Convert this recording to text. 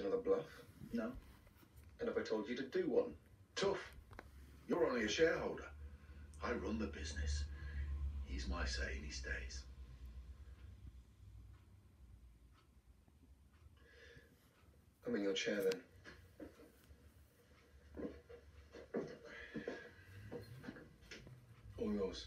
another bluff? No. And have I told you to do one? Tough. You're only a shareholder. I run the business. He's my say and he stays. I'm in your chair then. All yours.